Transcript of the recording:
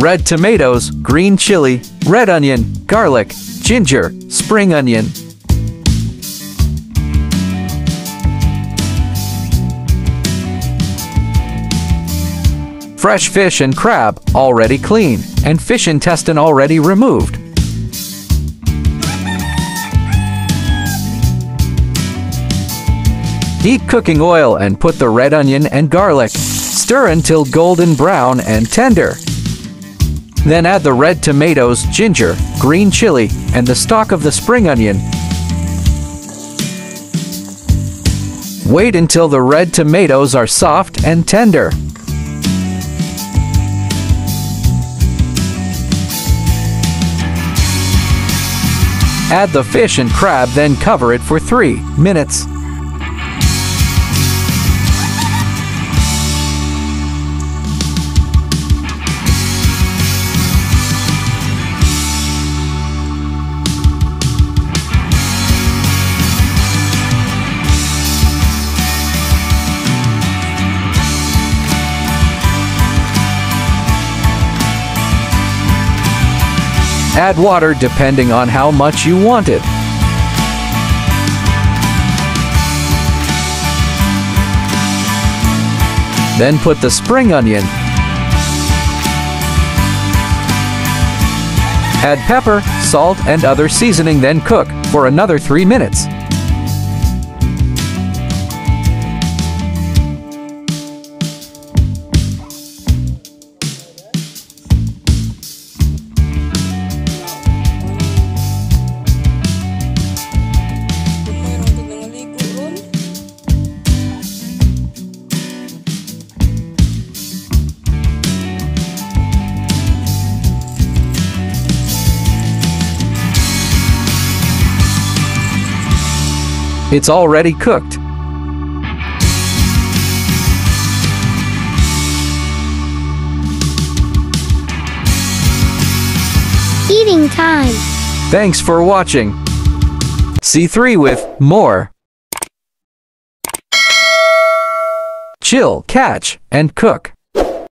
red tomatoes, green chili, red onion, garlic, ginger, spring onion. Fresh fish and crab already clean, and fish intestine already removed. Heat cooking oil and put the red onion and garlic. Stir until golden brown and tender. Then add the red tomatoes, ginger, green chili, and the stalk of the spring onion. Wait until the red tomatoes are soft and tender. Add the fish and crab, then cover it for 3 minutes. Add water depending on how much you want it. Then put the spring onion. Add pepper, salt, and other seasoning then cook for another 3 minutes. It's already cooked. Eating time. Thanks for watching. C3 with Moore. Chill, catch, and cook.